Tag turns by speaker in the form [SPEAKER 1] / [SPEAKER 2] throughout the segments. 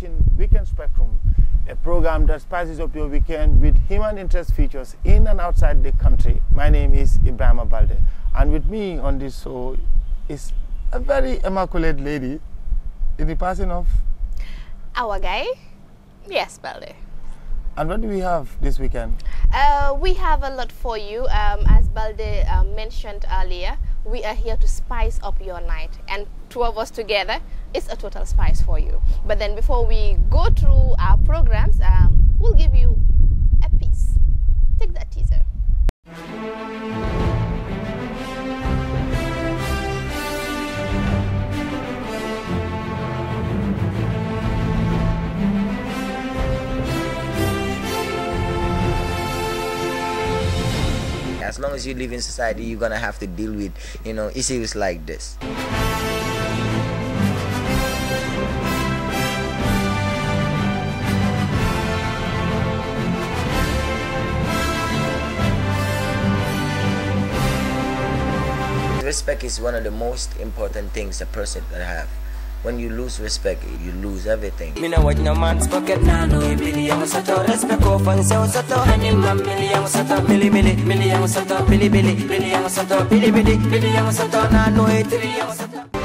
[SPEAKER 1] Hello, wherever you are, you're watching Weekend Spectrum, a program that spices up your weekend with human interest features in and outside the country. My name is Ebrima Baldeh, and with me on this show is a very immaculate lady in the person of.
[SPEAKER 2] Our guy? Yes, Baldeh.
[SPEAKER 1] And what do we have this weekend?
[SPEAKER 2] Uh, we have a lot for you. Um, as Baldeh uh, mentioned earlier, we are here to spice up your night. And two of us together, it's a total spice for you. But then before we go through our programs, um, we'll give you a piece. Take that teaser.
[SPEAKER 3] As long as you live in society, you're gonna have to deal with, you know, issues like this. Respect is one of the most important things a person can have. When you lose respect, you lose everything.
[SPEAKER 4] Me no watch no man's pocket nah no billy sato respect ko fan se sato ani mam milli yang sato milli milli milli yang sato billy billy billy sato billy billy billy sato no e sato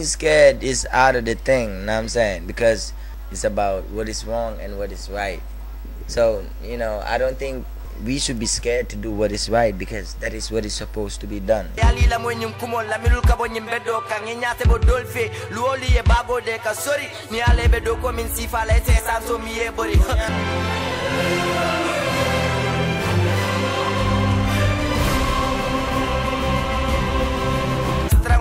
[SPEAKER 3] Being scared is out of the thing, you know what I'm saying? Because it's about what is wrong and what is right. So, you know, I don't think we should be scared to do what is right because that is what is supposed to be done.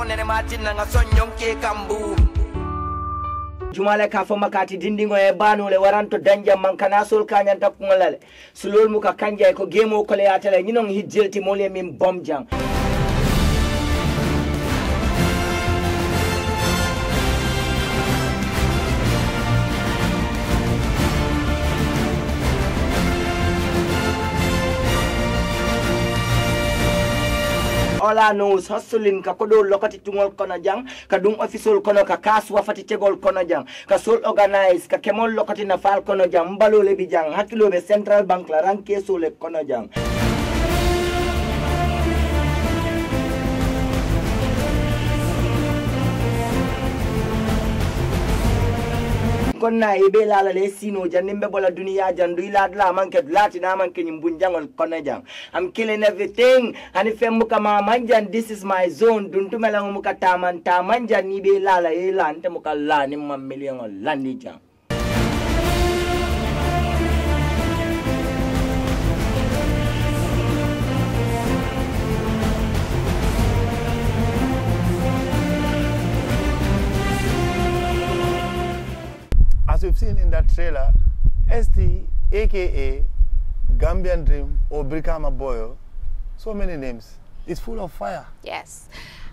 [SPEAKER 4] nene martin nga sonyon ke kambu. Jumale ka fo makati dindingo e banule waranto danja man kana sol kanyan takkungalale sulol mu ka kanja ko gemo ko le atale nyinon hijjelti mole min bomjang. all Know is hustling ka kodo lokati tungol kono jang ka dum official kono ka kas wafati tegol kono jang ka sol organize ka kemol lokati na fal kono jang mbalole bi jang hakilo be central bank la ranke sole kono jang konna e be lala le sino janimbe bola duniya jan du ila la manke lati na manke nyim jangol konna jang. I'm killing everything. Hani femmu kama manjan this is my zone. Dun tumela muka taman taman jan ni be lala e lan te muka ni mam million lani jang
[SPEAKER 1] We've seen in that trailer, ST, aka Gambian Dream or Brikama Boyo, so many names, is full of fire.
[SPEAKER 2] Yes.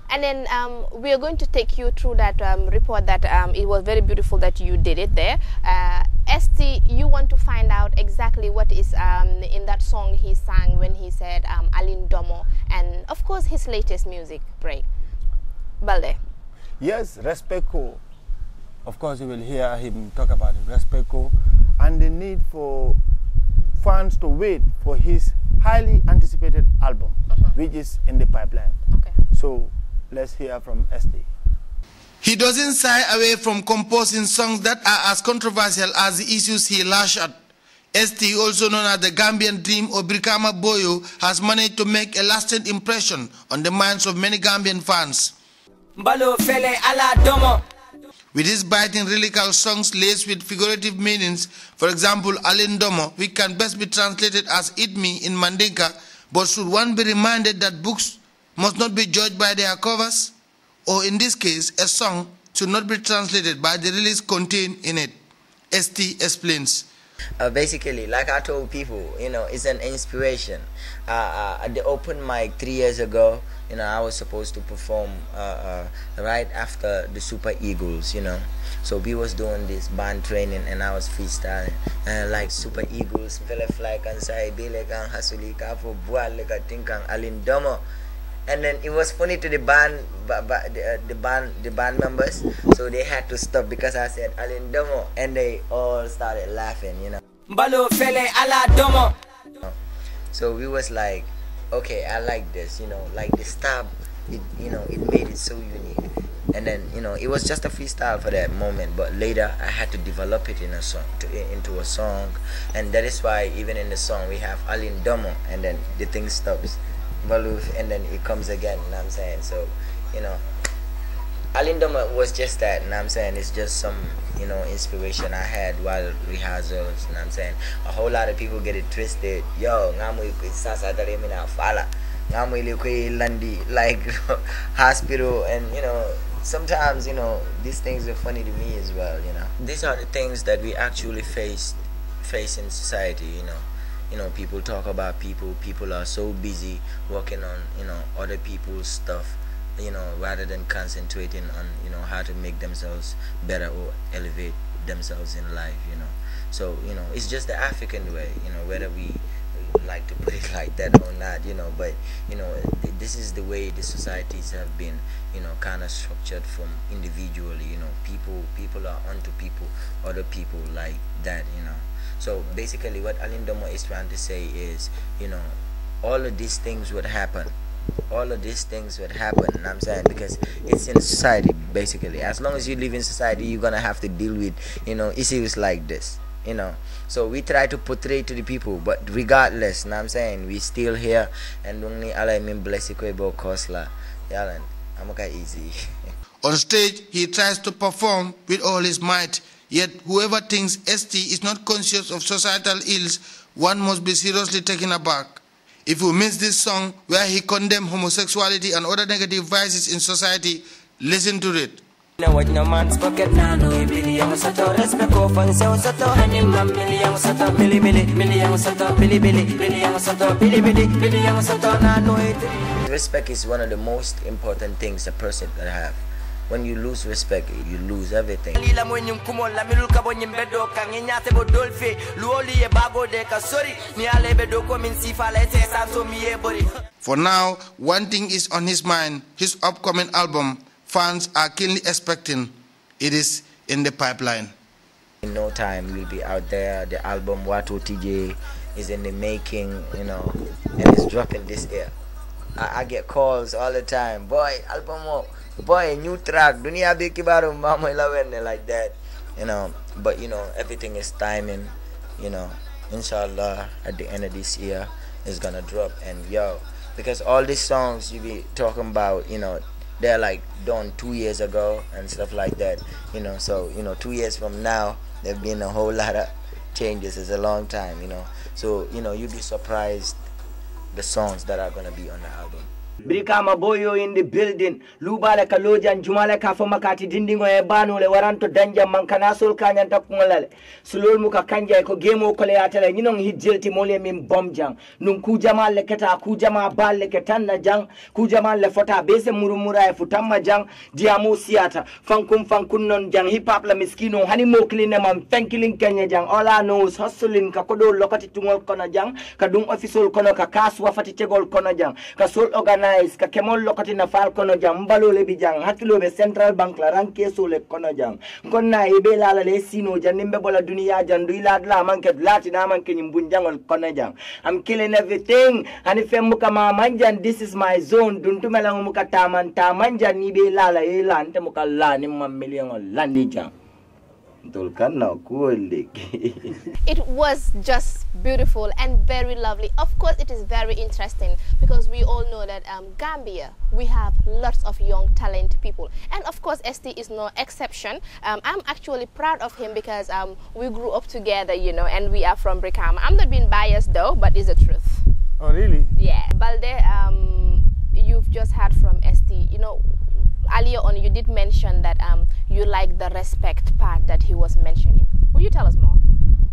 [SPEAKER 2] And then um, we are going to take you through that um, report that um, it was very beautiful that you did it there. Uh, ST, you want to find out exactly what is um, in that song he sang when he said um, Alin Domo and, of course, his latest music break. Baldeh.
[SPEAKER 1] Yes, Respectco. Of course, you will hear him talk about it, Respectco, and the need for fans to wait for his highly anticipated album, mm-hmm. which is in the pipeline.
[SPEAKER 2] Okay.
[SPEAKER 1] So let's hear from ST.
[SPEAKER 5] He doesn't shy away from composing songs that are as controversial as the issues he lashed at. ST, also known as the Gambian Dream or Brikama Boyo, has managed to make a lasting impression on the minds of many Gambian fans.
[SPEAKER 4] mbalo fele ala domo
[SPEAKER 5] With his biting lyrical songs laced with figurative meanings, for example, Alin Domo, which can best be translated as Eat Me in Mandinka, but should one be reminded that books must not be judged by their covers? Or in this case, a song should not be translated by the lyrics contained in it. ST explains.
[SPEAKER 3] Uh, basically, like I told people, you know, it's an inspiration. Uh, uh, at the open mic three years ago, you know, I was supposed to perform uh, uh, right after the Super Eagles, you know. So we was doing this band training and I was freestyling. And like Super Eagles, Vele Fly kan say, Bile kan hasuli ka for bual ka tingkang alindomo and then it was funny to the band but, but the, uh, the band the band members so they had to stop because i said alin domo and they all started laughing you know
[SPEAKER 4] Mbalo fele ala domo.
[SPEAKER 3] so we was like okay i like this you know like the stab it you know it made it so unique and then you know it was just a freestyle for that moment but later i had to develop it in a song to, into a song and that is why even in the song we have alin domo and then the thing stops Baloof and then it comes again, you know what I'm saying? So, you know, Alindoma was just that, you know what I'm saying? It's just some, you know, inspiration I had while rehearsals, you know what I'm saying? A whole lot of people get it twisted. Yo, ngamu sasa mina fala. Ngamu like hospital and you know sometimes you know these things are funny to me as well you know these are the things that we actually face face in society you know you know people talk about people people are so busy working on you know other people's stuff you know rather than concentrating on you know how to make themselves better or elevate themselves in life you know. So you know it's just the african way you know whether we like to put it like that or not you know. But you know this is the way the societies have been you know kind of structured from individually you know. People people are onto people other people like that you know. So basically what Alindomo is trying to say is, you know, all of these things would happen. All of these things would happen, and I'm saying because it's in society basically. As long as you live in society, you're gonna have to deal with, you know, issues like this. You know, so we try to portray to the people, but regardless, you know I'm saying we still here, and only Allah mean bless you kosla, yalan. I'm okay easy.
[SPEAKER 5] On stage, he tries to perform with all his might Yet whoever thinks ST is not conscious of societal ills, one must be seriously taken aback. If you miss this song where he condemned homosexuality and other negative vices in society, listen to it.
[SPEAKER 4] Na waj na man's pocket na no ibili yang sato respect ko fan sa sato hani mam mili yang sato mili mili mili yang sato sato sato na no
[SPEAKER 3] Respect is one of the most important things a person can have when you lose respect, you lose everything.
[SPEAKER 5] For now, one thing is on his mind his upcoming album. Fans are keenly expecting. It is in the pipeline.
[SPEAKER 3] In no time, we'll be out there. The album Watu TJ is in the making, you know, and it's dropping this year. I, I get calls all the time. Boy, album boy a new track. Dunia be kibaru mama ilawenne like that you know. But you know everything is timing you know. Inshallah at the end of this year is gonna drop. And yo because all these songs you be talking about you know they're like done two years ago and stuff like that you know. So you know two years from now there've been a whole lot of changes. It's a long time you know. So you know you'd be surprised the songs that are gonna be on the album
[SPEAKER 4] Brikama boyo in the building. Lubale ka lojan jumale ka fo makati dindingo e banule waranto danja mankana sol kanyan takungolale sulol muka kanja ko gemo ko le atale nyinon hijjelti mole min bomjang Nung ku jamal le keta ku jama balle ke tanna jang. Ku jamal le fota bese murumura e futamma jang. Diamu siata fankum fankun non jang. Hip hop la miskino. Hani mo kline mam. Fenkilin kanya jang. All I know is hustling. Ka kodo lokati tungol kono jang. Ka dum official kono ka kaswa fati tegol kono jang. Ka sol organize ka kemol lokati na fal kono jam mbalole bi jang hakilo be central bank la ranke sole kono jang konna ibe lala le sino jan bola duniya jan du ila la manke lati na manke nyimbun jangol kono jang i'm killing everything hani femmu kama manjan this is my zone duntu melangu muka taman taman jan ibe lala ila ante muka la ni million landi jang
[SPEAKER 2] it was just beautiful and very lovely. Of course, it is very interesting because we all know that um, Gambia, we have lots of young, talented people. And of course, ST is no exception. Um, I'm actually proud of him because um, we grew up together, you know, and we are from Brikama. I'm not being biased though, but it's the truth.
[SPEAKER 1] Oh, really?
[SPEAKER 2] Yeah. Baldeh, um, you've just heard from ST. You know, earlier on you did mention that um, you like the respect part that he was mentioning. Will you tell us more?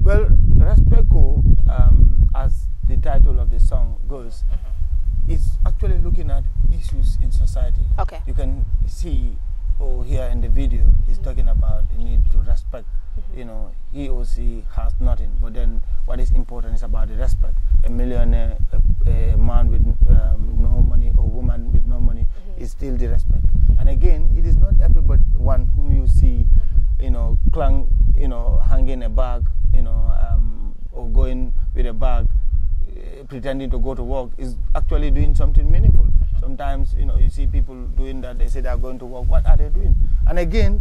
[SPEAKER 1] Well, Respectco, um, as the title of the song goes,
[SPEAKER 2] Mm-hmm.
[SPEAKER 1] is actually looking at issues in society.
[SPEAKER 2] Okay.
[SPEAKER 1] You can see or hear in the video, he's talking about the need to respect. You know, he or she has nothing, but then what is important is about the respect. A millionaire, a, a man with um, no money, or woman with is still the respect. And again, it is not everybody one whom you see, you know, clang, you know, hanging a bag, you know, um, or going with a bag, uh, pretending to go to work is actually doing something meaningful. Sometimes, you know, you see people doing that, they say they are going to work. What are they doing? And again,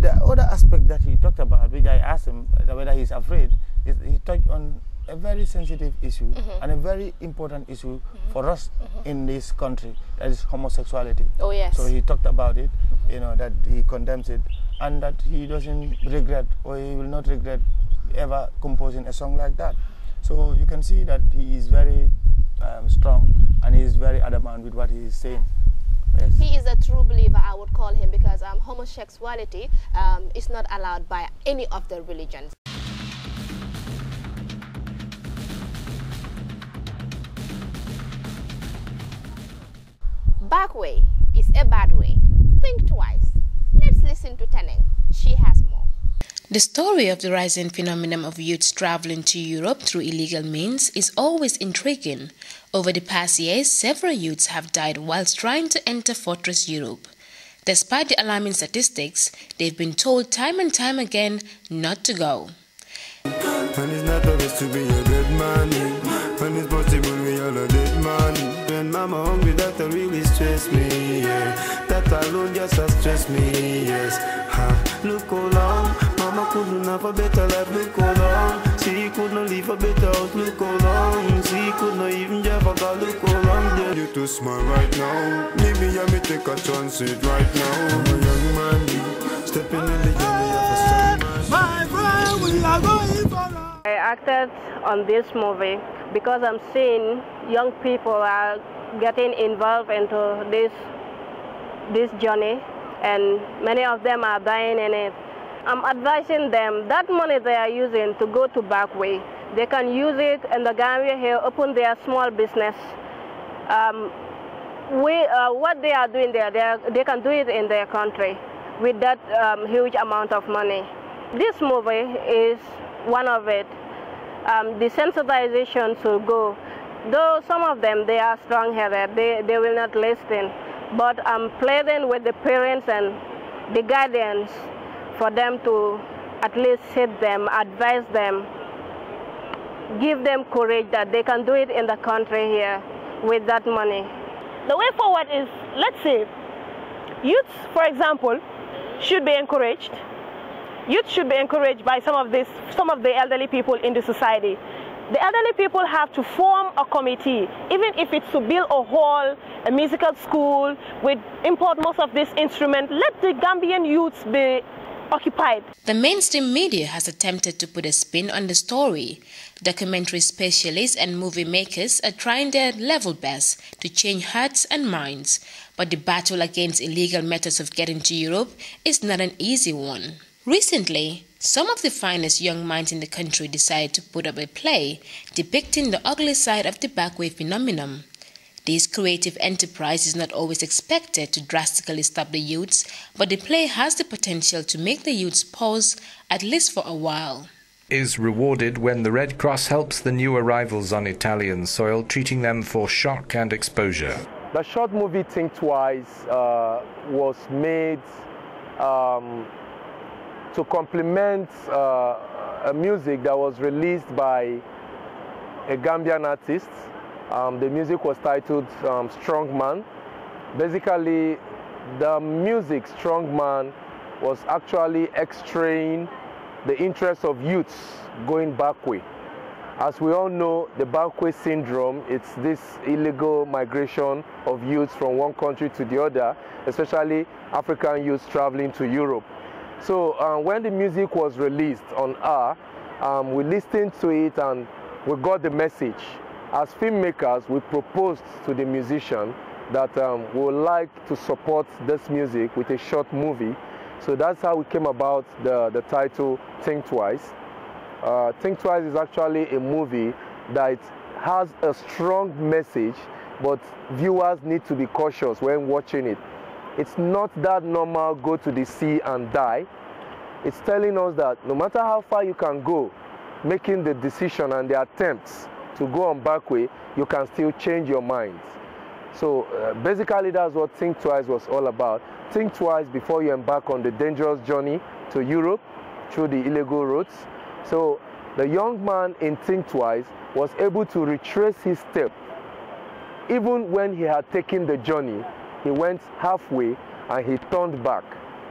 [SPEAKER 1] the other aspect that he talked about, which I asked him whether he's afraid, is he touched on a very sensitive issue and a very important issue for us in this country, that is homosexuality.
[SPEAKER 2] Oh, yes.
[SPEAKER 1] So he talked about it, you know, that he condemns it and that he doesn't regret or he will not regret ever composing a song like that. So you can see that he is very um, strong and he is very adamant with what he is saying. Yes.
[SPEAKER 2] He is a true believer, I would call him, because um, homosexuality um, is not allowed by any of the religions. Back way is a bad way. Think twice. Let's listen to Teneng. She has more.
[SPEAKER 6] The story of the rising phenomenon of youths traveling to Europe through illegal means is always intriguing. Over the past years, several youths have died whilst trying to enter Fortress Europe. Despite the alarming statistics, they've been told time and time again not to go.
[SPEAKER 7] And it's not always to be a good man. yeah. When it's possible, we all a dead man. When mama hungry, that really stress me. Yeah. That alone just a stress me. Yes. Ha. Look how long, mama couldn't have a better life. Look how long, she couldn't live a better house. Look how long, she could not even drive a car. Look how long, yeah. You too smart right now. Maybe I may take a chance it right now. I'm a young man, stepping in the journey of a strong man.
[SPEAKER 8] I acted on this movie because I'm seeing young people are getting involved into this this journey and many of them are dying in it. I'm advising them that money they are using to go to Backway, they can use it in the Gambia here, open their small business. Um, we, uh, what they are doing there, they, are, they can do it in their country with that um, huge amount of money. This movie is one of it. Um, the sensitization should go. Though some of them, they are strong-headed, they, they will not listen. But I'm pleading with the parents and the guardians for them to at least sit them, advise them, give them courage that they can do it in the country here with that money.
[SPEAKER 9] The way forward is, let's say, youths, for example, should be encouraged. Youth should be encouraged by some of this, some of the elderly people in the society. The elderly people have to form a committee, even if it's to build a hall, a musical school, with import most of this instrument. Let the Gambian youths be occupied.
[SPEAKER 6] The mainstream media has attempted to put a spin on the story. Documentary specialists and movie makers are trying their level best to change hearts and minds, but the battle against illegal methods of getting to Europe is not an easy one. Recently, some of the finest young minds in the country decided to put up a play depicting the ugly side of the backway phenomenon. This creative enterprise is not always expected to drastically stop the youths, but the play has the potential to make the youths pause at least for a while.
[SPEAKER 10] Is rewarded when the Red Cross helps the new arrivals on Italian soil, treating them for shock and exposure.
[SPEAKER 11] The short movie Think Twice uh, was made um, to complement uh, a music that was released by a Gambian artist. Um, the music was titled um, Strong Man. Basically, the music Strong Man was actually extraying the interests of youths going backway. As we all know, the backway syndrome, it's this illegal migration of youths from one country to the other, especially African youths traveling to Europe. So uh, when the music was released on R, um, we listened to it and we got the message. As filmmakers, we proposed to the musician that um, we would like to support this music with a short movie. So that's how we came about the, the title Think Twice. Uh, Think Twice is actually a movie that has a strong message, but viewers need to be cautious when watching it. It's not that normal go to the sea and die. It's telling us that no matter how far you can go, making the decision and the attempts to go on back way, you can still change your mind. So uh, basically that's what Think Twice was all about. Think twice before you embark on the dangerous journey to Europe through the illegal routes. So the young man in Think Twice was able to retrace his step. Even when he had taken the journey, he went halfway and he turned back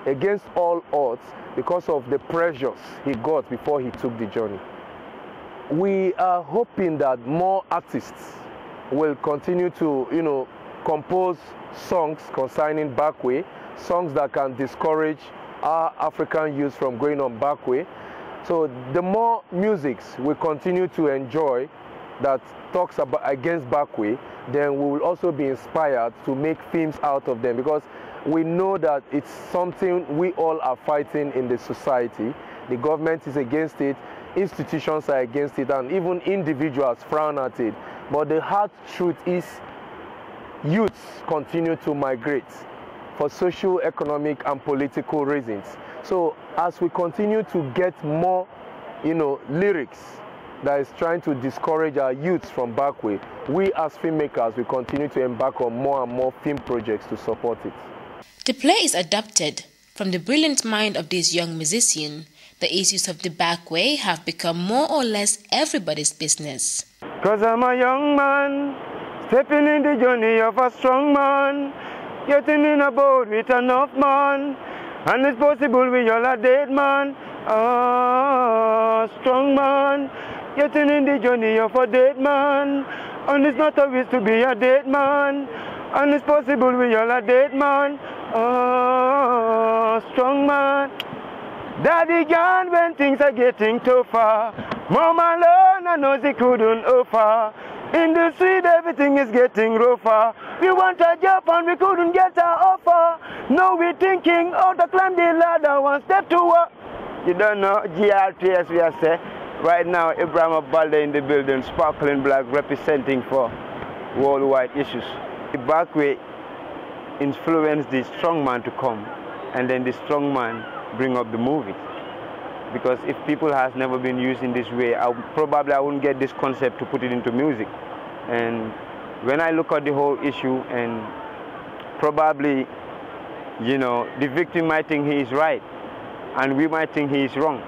[SPEAKER 11] against all odds because of the pressures he got before he took the journey. We are hoping that more artists will continue to, you know, compose songs concerning backway, songs that can discourage our African youth from going on backway. So the more musics we continue to enjoy that talks about against backway, then we will also be inspired to make films out of them because we know that it's something we all are fighting in the society. The government is against it, institutions are against it, and even individuals frown at it. But the hard truth is youths continue to migrate for social, economic, and political reasons. So as we continue to get more, you know, lyrics that is trying to discourage our youths from backway, we as filmmakers will continue to embark on more and more film projects to support it.
[SPEAKER 6] The play is adapted from the brilliant mind of this young musician. The issues of the backway have become more or less everybody's business.
[SPEAKER 12] Cause I'm a young man, stepping in the journey of a strong man, getting in a boat with enough man, and it's possible we all a dead man, ah, strong man, getting in the journey of a dead man, and it's not always to be a dead man, and it's possible we all a dead man, ah, strong man. Daddy gone when things are getting tougher. Mama alone, I know she couldn't offer. In the street, everything is getting rougher. We want a job and we couldn't get an offer. Now we're thinking how to climb the ladder one step to work. You don't know, GRTS we are say. Right now, Ebrima Baldeh in the building, sparkling black, representing for worldwide issues. The back way influenced the strong man to come, and then the strong man bring up the movie. Because if people has never been used in this way, I, probably I wouldn't get this concept to put it into music. And when I look at the whole issue and probably, you know, the victim might think he is right and we might think he is wrong.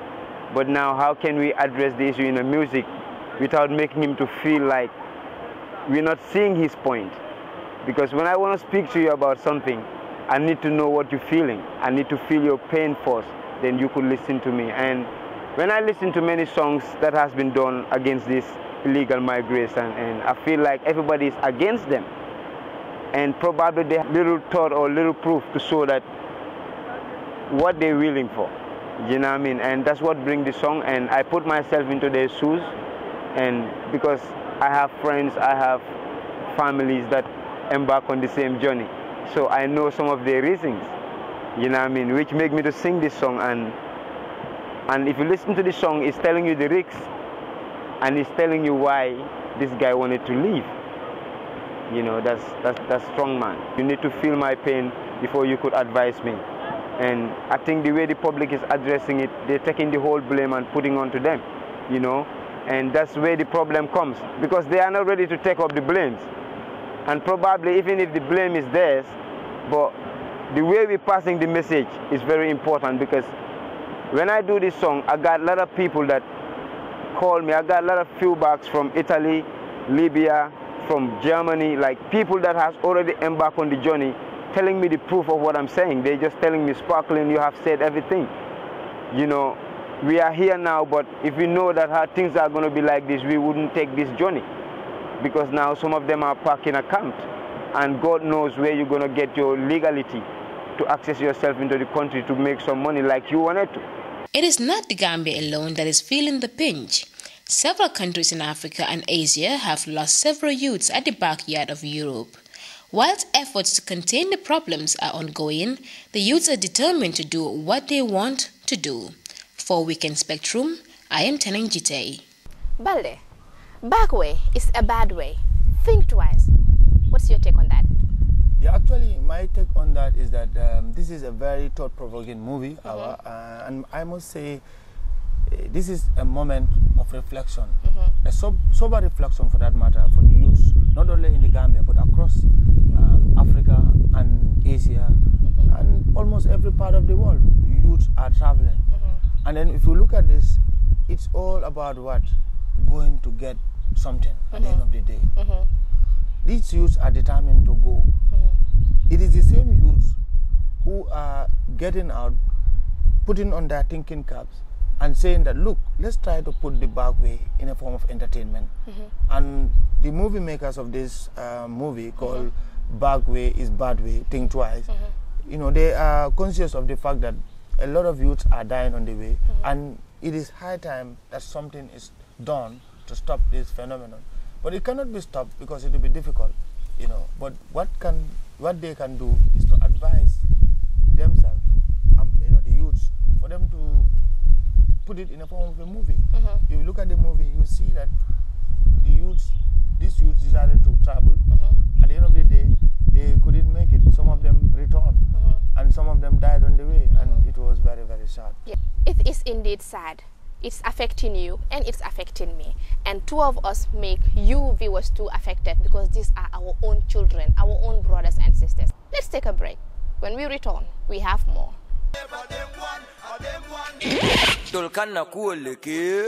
[SPEAKER 12] But now how can we address the issue in the music without making him to feel like we're not seeing his point? Because when I want to speak to you about something, I need to know what you're feeling. I need to feel your pain first. Then you could listen to me. And when I listen to many songs that has been done against this illegal migration, and I feel like everybody is against them. And probably they have little thought or little proof to show that what they're willing for. You know what I mean? And that's what brings the song. And I put myself into their shoes. And because I have friends, I have families that embark on the same journey. So I know some of their reasons, you know what I mean, which make me to sing this song. And and if you listen to the song, it's telling you the lyrics, and it's telling you why this guy wanted to leave. You know, that's that's that's strong man. You need to feel my pain before you could advise me. And I think the way the public is addressing it, they're taking the whole blame and putting onto them, you know. And that's where the problem comes because they are not ready to take up the blames. And probably even if the blame is theirs, but the way we're passing the message is very important because when I do this song, I got a lot of people that call me. I got a lot of feedbacks from Italy, Libya, from Germany, like people that has already embarked on the journey, telling me the proof of what I'm saying. They're just telling me, Sparkling, you have said everything. You know, we are here now, but if we know that how things are going to be like this, we wouldn't take this journey. Because now some of them are parking account and God knows where you're going to get your legality to access yourself into the country to make some money like you wanted to.
[SPEAKER 6] It is not the Gambia alone that is feeling the pinch. Several countries in Africa and Asia have lost several youths at the backyard of Europe. Whilst efforts to contain the problems are ongoing, the youths are determined to do what they want to do. For Weekend Spectrum, I am Teneng Jite.
[SPEAKER 2] Baldeh, back way is a bad way. Think twice. What's your take on that?
[SPEAKER 1] Yeah, actually, my take on that is that um, this is a very thought-provoking movie,
[SPEAKER 2] Mm-hmm.
[SPEAKER 1] our, uh, and I must say, uh, this is a moment of reflection,
[SPEAKER 2] Mm-hmm.
[SPEAKER 1] a sober reflection for that matter, for the youths, not only in the Gambia but across um, Africa and Asia
[SPEAKER 2] Mm-hmm.
[SPEAKER 1] and almost every part of the world. Youths are traveling,
[SPEAKER 2] Mm-hmm.
[SPEAKER 1] and then if you look at this, it's all about what going to get something at the end of the day.
[SPEAKER 2] Mm-hmm.
[SPEAKER 1] These youths are determined to go. It is the same youths who are getting out, putting on their thinking caps, and saying that, look, let's try to put the back way in a form of entertainment. And the movie makers of this uh, movie called Back Way is Bad Way, Think Twice, you know, they are conscious of the fact that a lot of youths are dying on the way, and it is high time that something is done to stop this phenomenon. But it cannot be stopped because it will be difficult, you know. But what can what they can do is to advise themselves, um, you know, the youths, for them to put it in the form of a movie. Mm-hmm. If you look at the movie, you see that the youths, these youths decided to travel. Mm-hmm. At the end of the day, they couldn't make it. Some of them returned, mm-hmm. and some of them died on the way, and it was very, very sad.
[SPEAKER 2] Yeah. It is indeed sad. It's affecting you and it's affecting me. And two of us make you viewers too affected because these are our own children, our own brothers and sisters. Let's take a break. When we return, we have more.
[SPEAKER 13] Tulkanna kuoleke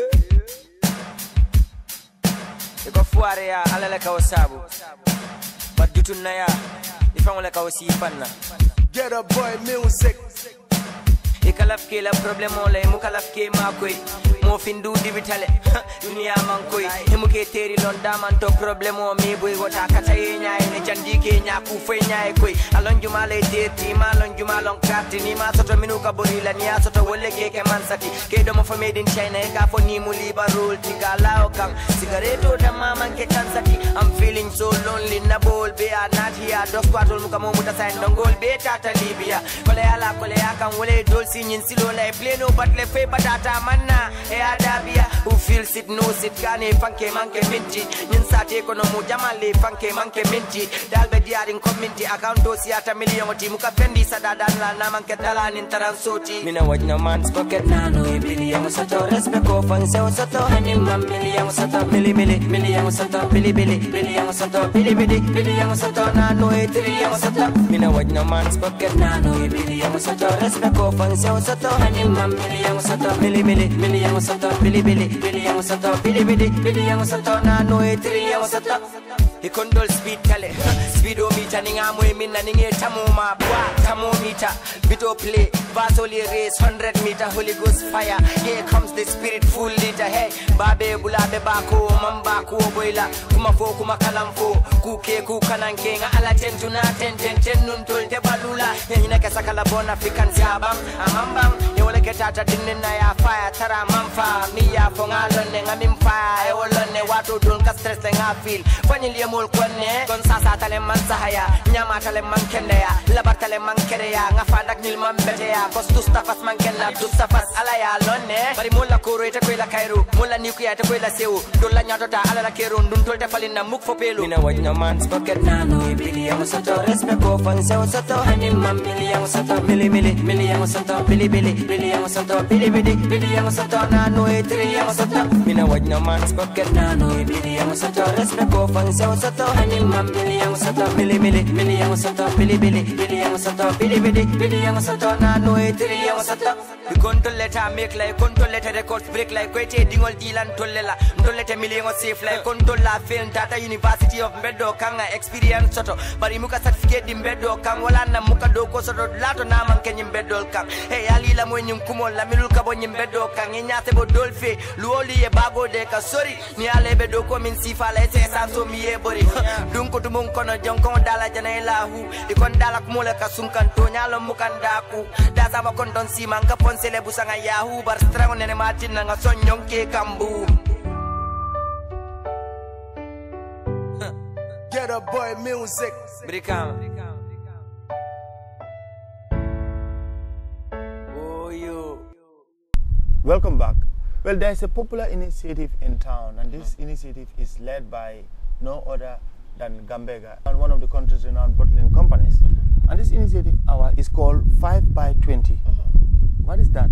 [SPEAKER 13] iko fuare ya alala ka wasabu badutun na ya ifangole ka wasi panna
[SPEAKER 14] Get up, boy, music.
[SPEAKER 13] Ikalaf ke la problem mu kalaf ke mo dibitale dunia man koy ke teri lon to problem o mi boy wota nyaay ne jandi ke nya ku fe nyaay koy alon juma le ma lon juma lon ni ma soto minu ka bori la ni soto wolle ke ke man sati ke do mo china e ka fo ni mu rule da ke sati i'm feeling so lonely na bol be not here dos kwatol mu ka mo muta sai ndongol be tata libya. Kole ala kole akan wole dol nyin silo la e pleno bat le manna e adabia who feels it knows it fanke manke minti nyin sate ko no mu jamale fanke manke minti diarin community account million oti muka fendi la na manke dala nin taran soti. Mina man's pocket nano e billion soto respect ko fan se soto hani mam soto mili mili million soto bili bili billion soto bili bili billion soto nano e trillion soto mina wajna man's pocket nano e billion soto respect ko fan se soto hani mam million soto mili mili million soto bili bili billion soto bili bili billion soto nano e eh, trillion soto i condol speed tele speedometer ni ngamo e minna ni nge tamuma bwa thermometer bito play vasoli race 100 meter holy ghost fire. Here comes the spirit full liter hey. Babe bulabe bako mamba ko boila kuma fo kuma kalam fo kuke ku kananke nga ala tentu na ten ten ten nun tol te balula. Nyina ke sakala bon african sabam amambam e wala fire tara mamfa. Mi ya fo ngalon ne ngamim fire e wolon ne wato dol ka stress nga feel. Fanyil yemol konne kon sasa tale man sahaya nyama tale man kende ya labar tale man kere ya. Nga fadak nil man bete ya. Kos tu stafas man kella tu stafas ala ya lonne bari mola koro ite ko la kairu. Mola ni ku ya te koy la sewu dol la nyato ta ala la kero ndun tol te falin na muk fo pelu. Mina wajna man's pocket. Nano e billion soto. respect ko fan se soto. Ani mam million soto. Mili mili million soto. Bili bili billion soto. Bili bili billion soto nano e trillion soto mina wajna man's pocket nano e billion soto respect ko fan se soto hani mam million soto mili mili million soto bili bili billion soto bili bili billion soto nano e trillion soto We control letter make like control letter records break like kwete dingol dilan tollela ndollete million o safe like control la fail tata university of mbeddo kanga experience soto bari muka certificate di mbeddo kang wala na muka do ko soto lato na man kenyim beddol kang hey ali la moy nyim kumol la milul nyim beddo kang e nyaate bo dolfe luoli e bago de ka sori ni ale be do ko min sifa la ese sanso mi e bori. Dun ko tumon kono jonkon dala jana lahu e kon dala ko mole ka sunkan to nyalo mukan daku. Da sama kon don si man ka ponsele busanga yahu. Bar strango nene matin nga sonyon ke kambu.
[SPEAKER 14] Get up, boy, music.
[SPEAKER 13] Brikam.
[SPEAKER 1] Welcome back. Well, there's a popular initiative in town, and this initiative is led by no other than Gambega, and one of the country's renowned bottling companies. Mm-hmm. And this initiative hour is called 5 by 20. Mm-hmm. What is that?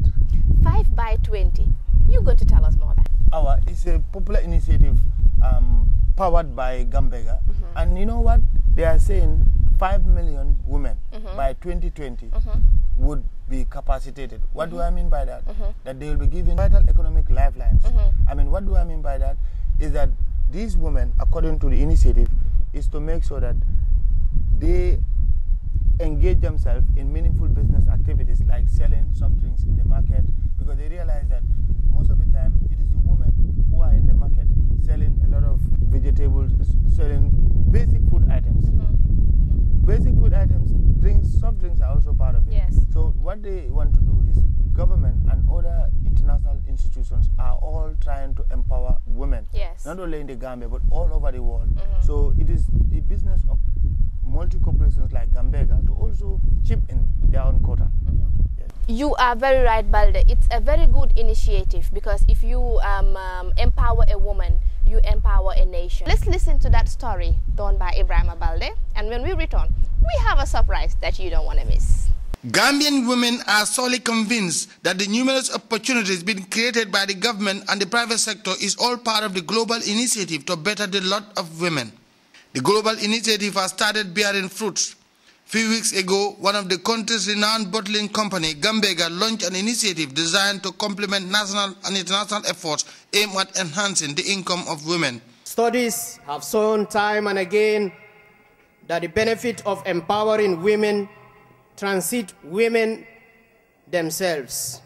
[SPEAKER 2] 5 by 20. You're going to tell us more that.
[SPEAKER 1] Hour is a popular initiative um, powered by Gambega. And you know what? They are saying 5 million women
[SPEAKER 2] Mhm.
[SPEAKER 1] by 2020
[SPEAKER 2] Mhm.
[SPEAKER 1] would be capacitated. What do I mean by that? That they will be given vital economic lifelines. I mean, what do I mean by that? Is that these women, according to the initiative, is to make sure that they engage themselves in meaningful business activities like selling some things in the market because they realize that most of the time it is the women who are in the market selling a lot of vegetables, s- selling basic food items. Basic food items, drinks, soft drinks are also part of it.
[SPEAKER 2] Yes.
[SPEAKER 1] So what they want to do is government and other international institutions are all trying to empower women.
[SPEAKER 2] Yes.
[SPEAKER 1] Not only in the Gambia but all over the world. So it is the business of multi corporations like Gambega to also chip in their own quota.
[SPEAKER 2] You are very right, Baldeh. It's a very good initiative because if you um, um, empower a woman, you empower a nation. Let's listen to that story done by Ebrima Baldeh. And when we return, we have a surprise that you don't want to miss.
[SPEAKER 5] Gambian women are solely convinced that the numerous opportunities being created by the government and the private sector is all part of the global initiative to better the lot of women. The global initiative has started bearing fruits. Few weeks ago, one of the country's renowned bottling company, Gambega, launched an initiative designed to complement national and international efforts aimed at enhancing the income of women.
[SPEAKER 15] Studies have shown time and again that the benefit of empowering women transit women themselves.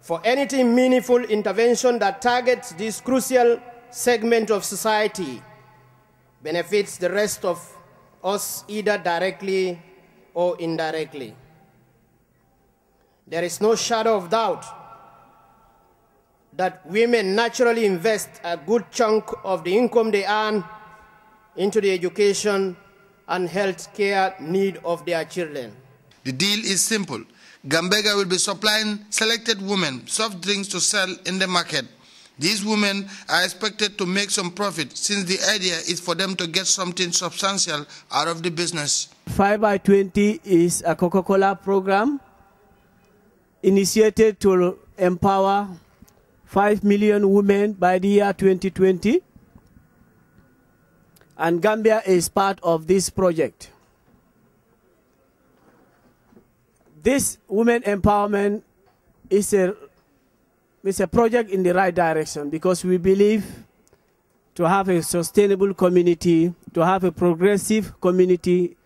[SPEAKER 15] For anything meaningful intervention that targets this crucial segment of society benefits the rest of us either directly or indirectly. There is no shadow of doubt that women naturally invest a good chunk of the income they earn into the education and health care need of their children.
[SPEAKER 5] The deal is simple. Gambega will be supplying selected women soft drinks to sell in the market. These women are expected to make some profit since the idea is for them to get something substantial out of the business.
[SPEAKER 16] 5 by 20 is a Coca Cola program initiated to empower 5 million women by the year 2020. And Gambia is part of this project. This women empowerment is a, is a project in the right direction because we believe to have a sustainable community, to have a progressive community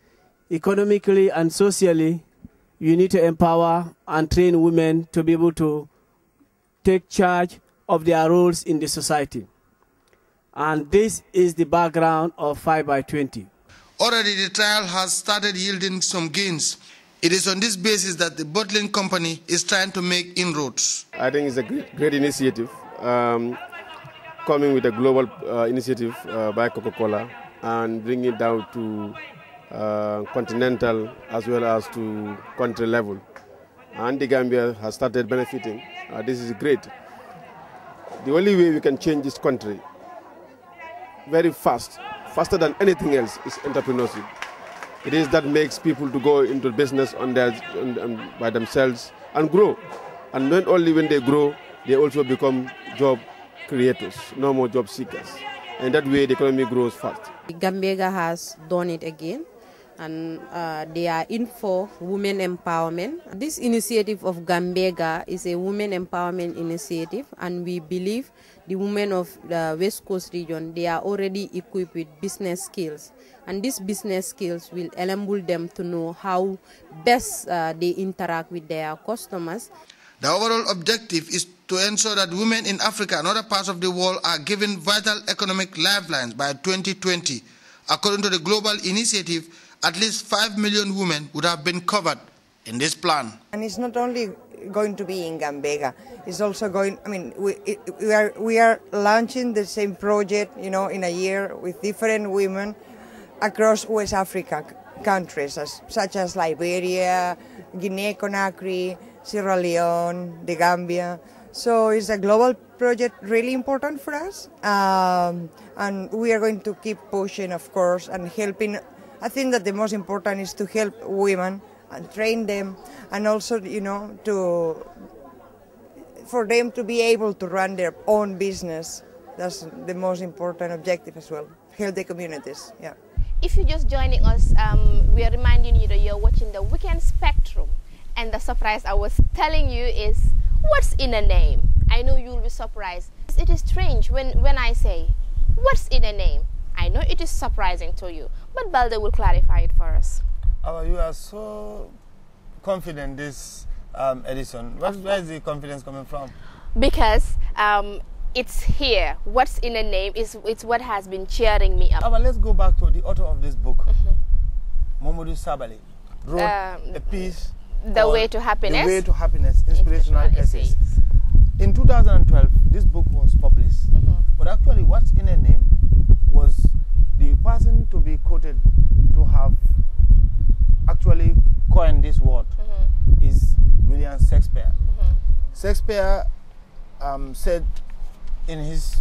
[SPEAKER 16] economically and socially, you need to empower and train women to be able to take charge of their roles in the society. And this is the background of 5 by 20.
[SPEAKER 5] Already the trial has started yielding some gains. It is on this basis that the bottling company is trying to make inroads.
[SPEAKER 17] I think it's a great, great initiative, um, coming with a global uh, initiative uh, by Coca-Cola and bringing it down to uh, continental as well as to country level. And the Gambia has started benefiting. Uh, this is great. The only way we can change this country very fast, faster than anything else, is entrepreneurship. It is that makes people to go into business on their, on, on, by themselves and grow. And not only when they grow, they also become job creators, no more job seekers. And that way the economy grows fast.
[SPEAKER 18] Gambega has done it again and uh, they are in for women empowerment. This initiative of Gambega is a women empowerment initiative and we believe the women of the West Coast region, they are already equipped with business skills and these business skills will enable them to know how best uh, they interact with their customers.
[SPEAKER 5] The overall objective is to ensure that women in Africa and other parts of the world are given vital economic lifelines by 2020. According to the global initiative, at least 5 million women would have been covered in this plan.
[SPEAKER 19] And it's not only going to be in Gambega. It's also going. I mean, we it, we are we are launching the same project, you know, in a year with different women across West Africa countries, as, such as Liberia, Guinea-Conakry, Sierra Leone, the Gambia. So it's a global project, really important for us, um, and we are going to keep pushing, of course, and helping. I think that the most important is to help women and train them, and also, you know, to for them to be able to run their own business. That's the most important objective as well. Help the communities. Yeah.
[SPEAKER 2] If you're just joining us, um, we are reminding you that you're watching the Weekend Spectrum. And the surprise I was telling you is what's in a name? I know you'll be surprised. It is strange when, when I say, what's in a name? I know it is surprising to you, but Baldeh will clarify it for us.
[SPEAKER 1] Oh, you are so confident this um, Edison. Where, where is the confidence coming from?
[SPEAKER 2] Because um, it's here. What's in a name is it's what has been cheering me up.
[SPEAKER 1] Ah, but let's go back to the author of this book, Momodou Sabally, wrote
[SPEAKER 2] Um,
[SPEAKER 1] a piece.
[SPEAKER 2] The Way to Happiness.
[SPEAKER 1] The Way to Happiness, inspirational,
[SPEAKER 2] Inspirational
[SPEAKER 1] essays. In 2012, this book was published. But actually, what's in a name was the person to be quoted to have actually coined this word is William Shakespeare. Shakespeare um, said in his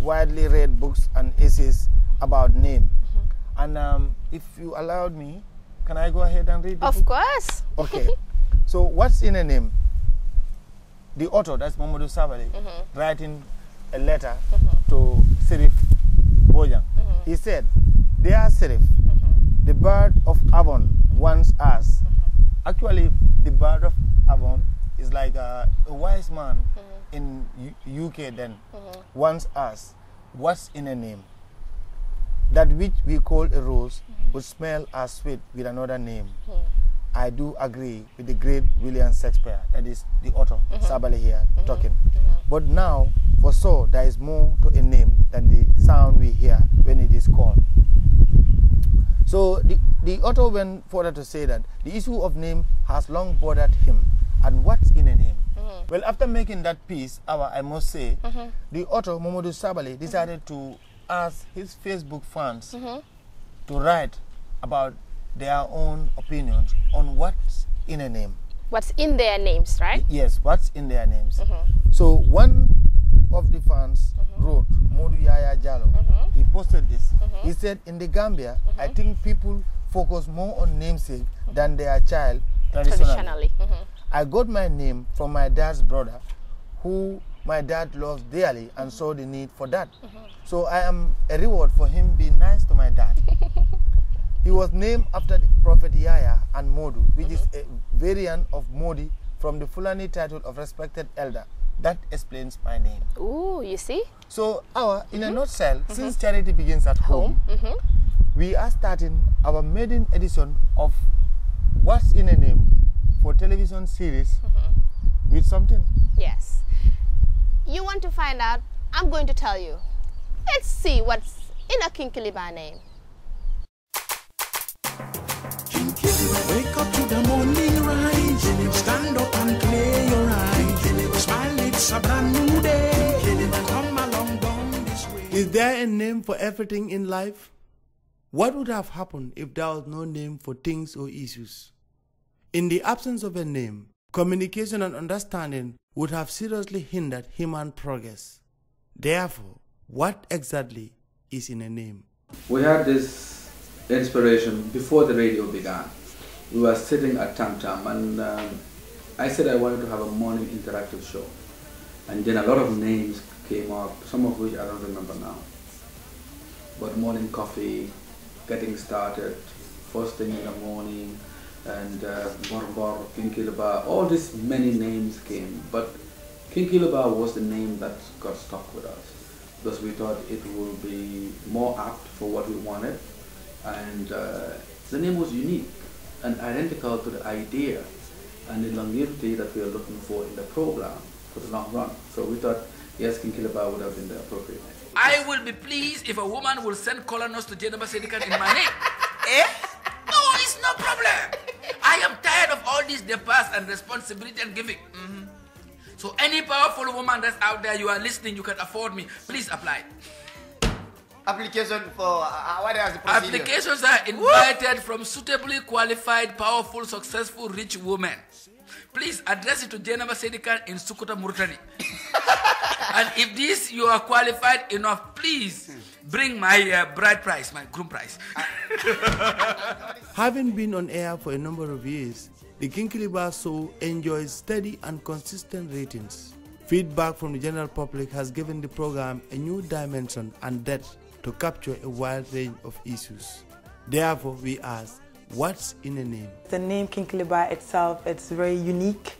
[SPEAKER 1] widely read books and essays about name. And um, if you allowed me, can I go ahead and read
[SPEAKER 2] Of
[SPEAKER 1] book?
[SPEAKER 2] course.
[SPEAKER 1] Okay. so what's in a name? The author, that's Mamadou Sabally,
[SPEAKER 2] Mhm.
[SPEAKER 1] writing a letter to Serif Bojang. He said, Dear Serif, the bard of Avon wants us. Actually, the bard of Avon is like a, a wise man in U- UK then wants us. What's in a name? That which we call a rose would smell as sweet with another name. I do agree with the great William Shakespeare, that is the author, Sabally here, talking. But now, for sure, there is more to a name than the sound we hear when it is called. So the, the author went further to say that the issue of name has long bothered him. And what's in a name? Mm-hmm. Well, after making that piece, our, I must say, mm-hmm. the author, Momodou Sabally, mm-hmm. decided to ask his Facebook fans to write about their own opinions on what's in a name.
[SPEAKER 2] What's in their names, right?
[SPEAKER 1] Yes, what's in their names. So one of the fans mm-hmm. wrote, Modu Yaya Jallo, mm-hmm. he posted this. Mm-hmm. He said, in the Gambia, I think people focus more on namesake than their child traditionally.
[SPEAKER 2] Traditionally.
[SPEAKER 1] I got my name from my dad's brother, who my dad loves dearly and saw the need for that. So I am a reward for him being nice to my dad. he was named after the prophet Yaya and Modu, which is a variant of Modi from the Fulani title of respected elder. That explains my name.
[SPEAKER 2] Ooh, you see?
[SPEAKER 1] So, our, in a mm-hmm. nutshell, mm-hmm. since charity begins at home,
[SPEAKER 2] Mhm.
[SPEAKER 1] we are starting our maiden edition of What's in a Name for television series mm-hmm. with something.
[SPEAKER 2] Yes. You want to find out? I'm going to tell you. Let's see what's in a Kinkiliba name.
[SPEAKER 20] Wake up to the morning rise. It's a brand new day. Come along down this way.
[SPEAKER 5] Is there a name for everything in life? What would have happened if there was no name for things or issues? In the absence of a name, communication and understanding would have seriously hindered human progress. Therefore, what exactly is in a name?
[SPEAKER 21] We had this inspiration before the radio began. We were sitting at Tam Tam and um, I said I wanted to have a morning interactive show. And then a lot of names came up, some of which I don't remember now. But morning coffee, getting started, first thing in the morning, and uh, Borbor, Kinkiliba, all these many names came. But Kinkiliba was the name that got stuck with us because we thought it would be more apt for what we wanted. And uh, the name was unique and identical to the idea and the longevity that we are looking for in the program for the long run. So we thought, yes, Kinkiliba would have been the appropriate name.
[SPEAKER 22] I will be pleased if a woman will send colonels to Jennifer Sedikan in my name. eh? No, it's no problem. I am tired of all this depass and responsibility and giving. Mhm. So any powerful woman that's out there, you are listening, you can afford me. Please apply.
[SPEAKER 23] application for uh, what else? Procedure?
[SPEAKER 22] Applications are invited from suitably qualified, powerful, successful, rich women. Please address it to Jenaba Sedikan in Sukuta Murtani. and if this you are qualified enough, please bring my uh, bride price, my groom price.
[SPEAKER 24] Having been on air for a number of years, the Kinkiliba show enjoys steady and consistent ratings. Feedback from the general public has given the program a new dimension and depth to capture a wide range of issues. Therefore, we ask, what's in a name?
[SPEAKER 25] The name Kinkiliba itself, it's very unique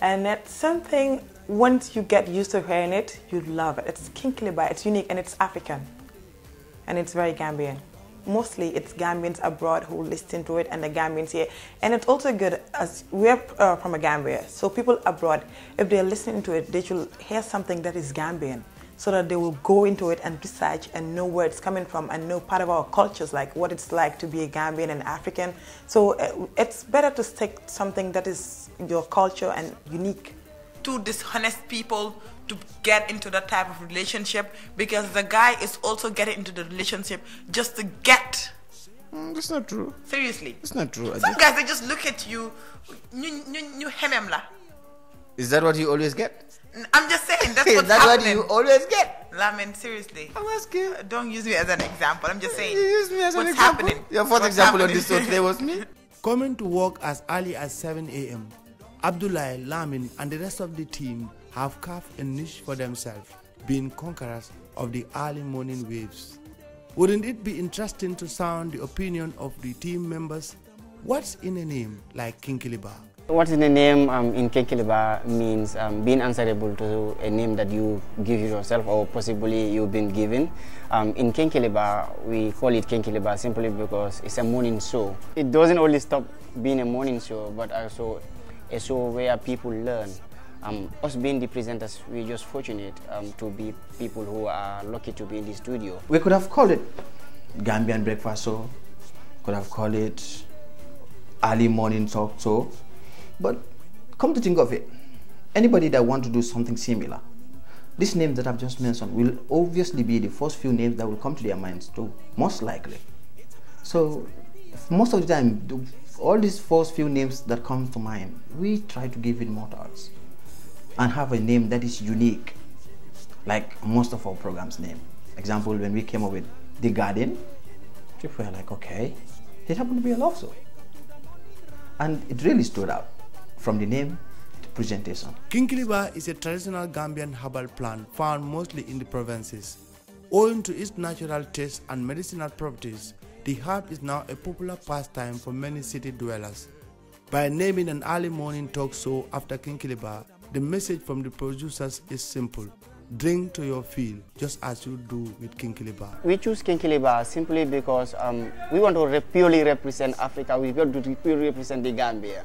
[SPEAKER 25] and it's something, once you get used to hearing it, you love it. It's Kinkiliba, it's unique and it's African and it's very Gambian. Mostly it's Gambians abroad who listen to it and the Gambians here. And it's also good as we're uh, from a Gambia, so people abroad, if they're listening to it, they should hear something that is Gambian so that they will go into it and research and know where it's coming from and know part of our cultures, like what it's like to be a Gambian and African. So uh, it's better to stick something that is your culture and unique.
[SPEAKER 26] Two dishonest people to get into that type of relationship because the guy is also getting into the relationship just to get.
[SPEAKER 23] Mm, that's not true.
[SPEAKER 26] Seriously.
[SPEAKER 23] It's not true.
[SPEAKER 26] Some guys they just look at you, you, you, you hemem la.
[SPEAKER 23] Is that what you always get?
[SPEAKER 26] I'm just saying that's
[SPEAKER 23] Is
[SPEAKER 26] what's
[SPEAKER 23] that what you always get?
[SPEAKER 26] Lamin, seriously. I'm asking. Don't use me as an example. I'm just saying.
[SPEAKER 23] use me as an
[SPEAKER 26] what's
[SPEAKER 23] example?
[SPEAKER 26] happening.
[SPEAKER 23] Your first
[SPEAKER 26] What's
[SPEAKER 23] example on this show today was me.
[SPEAKER 24] Coming to work as early as 7 a.m., Abdullah, Lamin, and the rest of the team have carved a niche for themselves, being conquerors of the early morning waves. Wouldn't it be interesting to sound the opinion of the team members? What's in a name like Kinkiliba?
[SPEAKER 27] What is the name um, in Kinkiliba means um, being answerable to a name that you give yourself or possibly you've been given. Um, in Kinkiliba, we call it Kinkiliba simply because it's a morning show. It doesn't only stop being a morning show, but also a show where people learn. Um, us being the presenters, we're just fortunate um, to be people who are lucky to be in the studio.
[SPEAKER 23] We could have called it Gambian breakfast show, could have called it early morning talk show, but come to think of it, anybody that want to do something similar, these names that I've just mentioned will obviously be the first few names that will come to their minds too, most likely. So most of the time, all these first few names that come to mind, we try to give it more thoughts and have a name that is unique, like most of our programs' name. Example, when we came up with The Garden, people were like, okay, it happened to be a love song. And it really stood out from the name to presentation.
[SPEAKER 24] Kinkiliba is a traditional Gambian herbal plant found mostly in the provinces. Owing to its natural taste and medicinal properties, the herb is now a popular pastime for many city dwellers. By naming an early morning talk show after Kinkiliba, the message from the producers is simple. Drink to your fill, just as you do with Kinkiliba.
[SPEAKER 27] We choose Kinkiliba simply because um, we want to re- purely represent Africa. We want to purely represent the Gambia.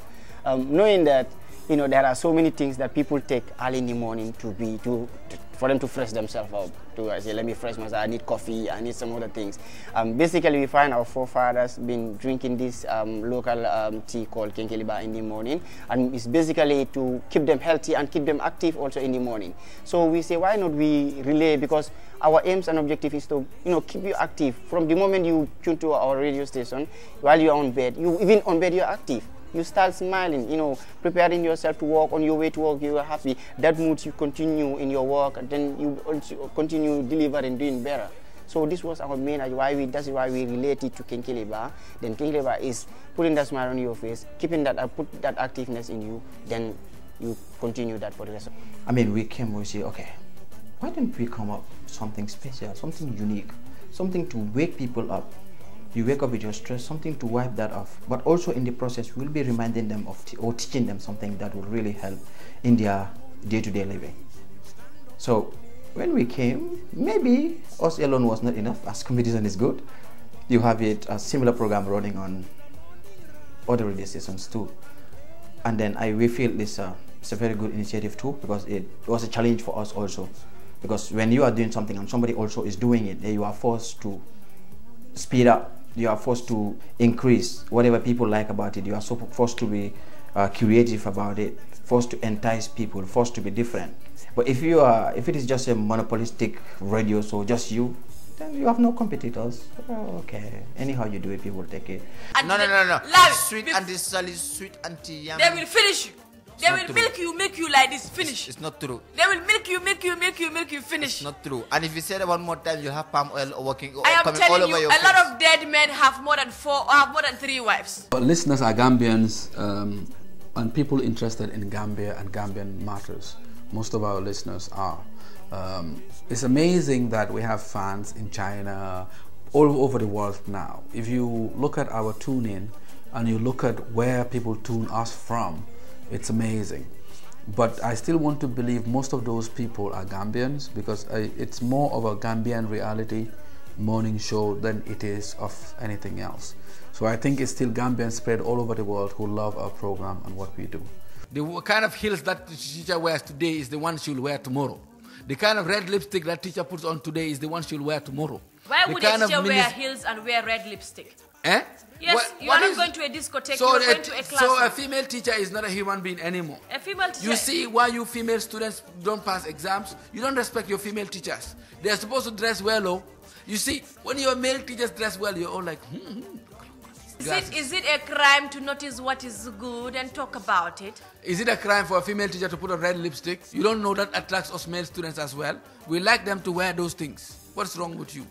[SPEAKER 27] Um, knowing that you know there are so many things that people take early in the morning to be to, to for them to fresh themselves up. To uh, say, let me fresh myself. I need coffee. I need some other things. Um, basically, we find our forefathers been drinking this um, local um, tea called Kinkiliba in the morning, and it's basically to keep them healthy and keep them active also in the morning. So we say, why not we relay because our aims and objective is to you know keep you active from the moment you tune to our radio station while you're on bed. You even on bed you're active you start smiling, you know, preparing yourself to work. On your way to work, you are happy. That mood you continue in your work, and then you also continue delivering, doing better. So this was our main why we that's why we related to Kinkiliba. Then Kinkiliba is putting that smile on your face, keeping that uh, put that activeness in you. Then you continue that for the rest. Of
[SPEAKER 23] I mean, we came, we say, okay, why don't we come up something special, something unique, something to wake people up. You wake up with your stress, something to wipe that off. But also in the process, we'll be reminding them of or teaching them something that will really help in their day-to-day living. So when we came, maybe us alone was not enough, as competition is good. You have it a similar program running on other radio stations too. And then I we feel this uh, it's a very good initiative too because it was a challenge for us also. Because when you are doing something and somebody also is doing it, then you are forced to speed up. You are forced to increase whatever people like about it. You are so forced to be uh, creative about it, forced to entice people, forced to be different. But if you are, if it is just a monopolistic radio, so just you, then you have no competitors. Oh, okay. Anyhow you do it, people take it.
[SPEAKER 28] No, no, no, no.
[SPEAKER 26] Love it.
[SPEAKER 28] Sweet Auntie Sally, sweet Auntie Yam.
[SPEAKER 26] They will finish you. They will
[SPEAKER 28] true.
[SPEAKER 26] milk you, make you like this, finish.
[SPEAKER 28] It's not true.
[SPEAKER 26] They will milk you, make you, make you, make you finish.
[SPEAKER 28] It's Not true. And if you say that one more time, you have palm oil working
[SPEAKER 26] I am
[SPEAKER 28] coming all
[SPEAKER 26] telling
[SPEAKER 28] over
[SPEAKER 26] you,
[SPEAKER 28] your
[SPEAKER 26] a
[SPEAKER 28] face.
[SPEAKER 26] lot of dead men have more than four, or have more than three wives.
[SPEAKER 21] Our listeners are Gambians um, and people interested in Gambia and Gambian matters. Most of our listeners are. Um, it's amazing that we have fans in China, all over the world now. If you look at our tune in and you look at where people tune us from, it's amazing. But I still want to believe most of those people are Gambians because I, it's more of a Gambian reality morning show than it is of anything else. So I think it's still Gambians spread all over the world who love our program and what we do.
[SPEAKER 22] The kind of heels that the teacher wears today is the one she'll wear tomorrow. The kind of red lipstick that teacher puts on today is the one she'll wear tomorrow.
[SPEAKER 29] Why
[SPEAKER 22] The
[SPEAKER 29] would
[SPEAKER 22] kind
[SPEAKER 29] a
[SPEAKER 22] of
[SPEAKER 29] teacher wear heels and wear red lipstick?
[SPEAKER 22] Eh?
[SPEAKER 29] Yes,
[SPEAKER 22] What-
[SPEAKER 29] you
[SPEAKER 22] what
[SPEAKER 29] are not
[SPEAKER 22] is-
[SPEAKER 29] going to a discotheque,
[SPEAKER 22] So,
[SPEAKER 29] you are going to a class.
[SPEAKER 22] so a female teacher is not a human being anymore.
[SPEAKER 29] A female teacher.
[SPEAKER 22] You see why you female students don't pass exams? You don't respect your female teachers. They are supposed to dress well, oh. You see, when your male teachers dress well, you're all like, hmm. hmm.
[SPEAKER 29] Is it, is it a crime to notice what is good and talk about it?
[SPEAKER 22] Is it a crime for a female teacher to put on red lipstick? You don't know that attracts us male students as well. We like them to wear those things. What's wrong with you?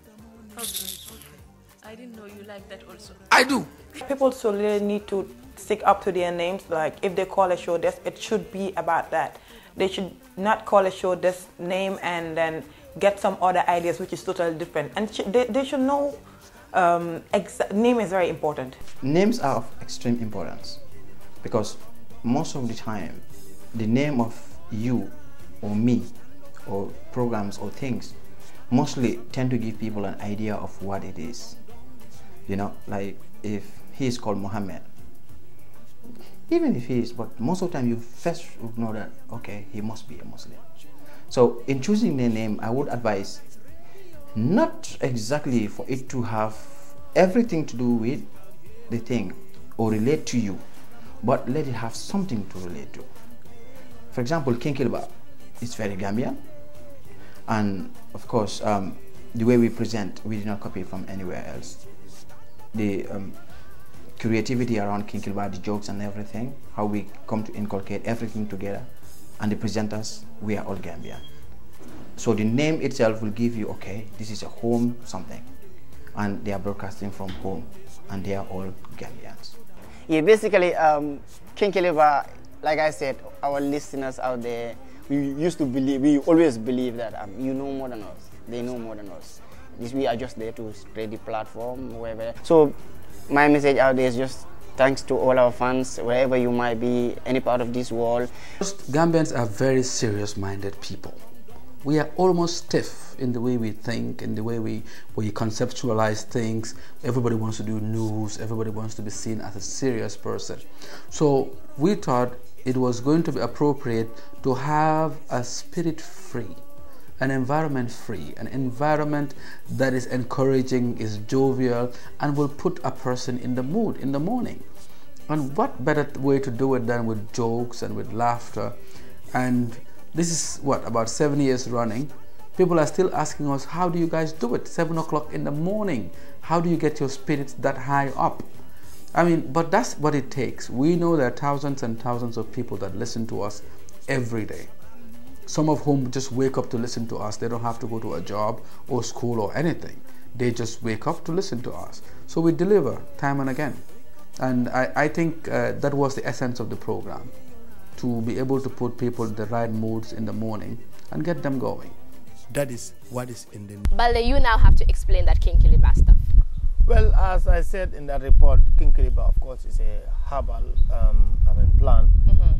[SPEAKER 29] I didn't know you like that also.
[SPEAKER 22] I do.
[SPEAKER 25] People so really need to stick up to their names. Like if they call a show this, it should be about that. They should not call a show this name and then get some other ideas which is totally different. And sh- they, they should know um, exa- name is very important.
[SPEAKER 23] Names are of extreme importance because most of the time, the name of you or me or programs or things mostly tend to give people an idea of what it is. You know, like if he is called Muhammad even if he is, but most of the time you first would know that, okay, he must be a Muslim. So in choosing the name, I would advise not exactly for it to have everything to do with the thing or relate to you, but let it have something to relate to. For example, King Kilba is very Gambian, and of course, um, the way we present, we did not copy from anywhere else. The um, creativity around King Kilba, the jokes and everything, how we come to inculcate everything together, and the presenters, we are all Gambian. So the name itself will give you, okay, this is a home something, and they are broadcasting from home, and they are all Gambians.
[SPEAKER 27] Yeah, basically, um, King like I said, our listeners out there, we used to believe, we always believe that um, you know more than us, they know more than us. This, we are just there to spread the platform, wherever. So, my message out there is just thanks to all our fans, wherever you might be, any part of this world.
[SPEAKER 21] Gambians are very serious minded people. We are almost stiff in the way we think, in the way we, we conceptualize things. Everybody wants to do news, everybody wants to be seen as a serious person. So we thought it was going to be appropriate to have a spirit free, an environment free, an environment that is encouraging, is jovial, and will put a person in the mood in the morning. And what better way to do it than with jokes and with laughter? And this is what about seven years running. People are still asking us, how do you guys do it? Seven o'clock in the morning. How do you get your spirits that high up? I mean, but that's what it takes. We know there are thousands and thousands of people that listen to us every day. Some of whom just wake up to listen to us. They don't have to go to a job or school or anything. They just wake up to listen to us. So we deliver time and again. And I, I think uh, that was the essence of the program to be able to put people in the right moods in the morning and get them going.
[SPEAKER 1] That is what is in the
[SPEAKER 2] Baldeh, you now have to explain that Kinkiliba stuff.
[SPEAKER 1] Well, as I said in that report, King Kinkiliba, of course, is a herbal um, I mean, plant.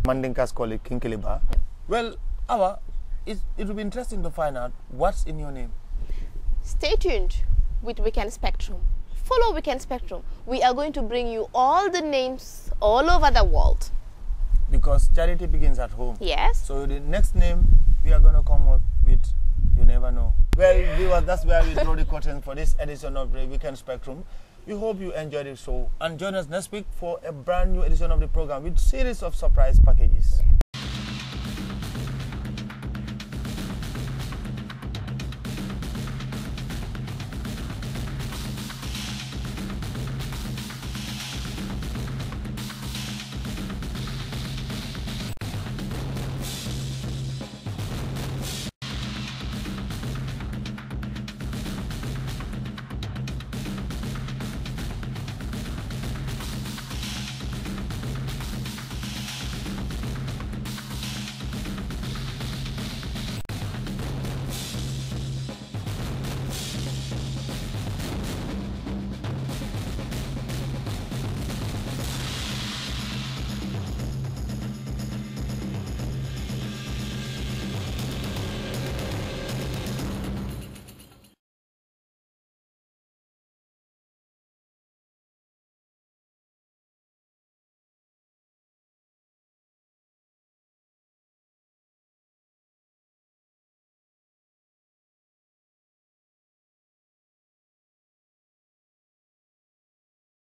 [SPEAKER 1] Mandinkas call it King Kinkiliba. Well, Awa, it, it will be interesting to find out what's in your name.
[SPEAKER 2] Stay tuned with Weekend Spectrum. Follow Weekend Spectrum. We are going to bring you all the names all over the world.
[SPEAKER 1] Because charity begins at home.
[SPEAKER 2] Yes.
[SPEAKER 1] So the next name we are going to come up with, you never know. Well, viewers, that's where we draw the curtain for this edition of the Weekend Spectrum. We hope you enjoyed the show and join us next week for a brand new edition of the program with series of surprise packages.